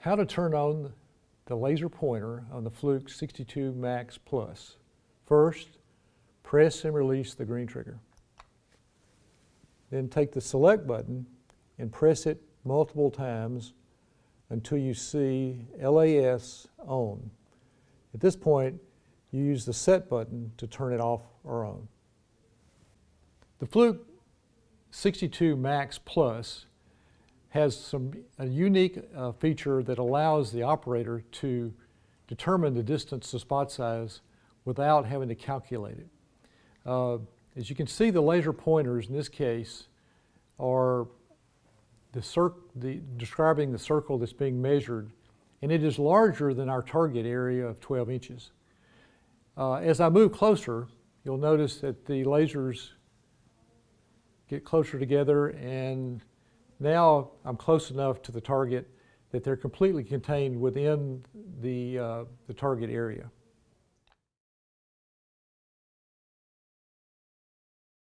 How to turn on the laser pointer on the Fluke 62 Max Plus. First, press and release the green trigger. Then take the select button and press it multiple times until you see LAS on. At this point, you use the set button to turn it off or on. The Fluke 62 Max Plus has some a unique uh, feature that allows the operator to determine the distance to spot size without having to calculate it. Uh, as you can see, the laser pointers in this case are the, the describing the circle that's being measured, and it is larger than our target area of 12 inches. Uh, as I move closer, you'll notice that the lasers get closer together and now I'm close enough to the target that they're completely contained within the, uh, the target area.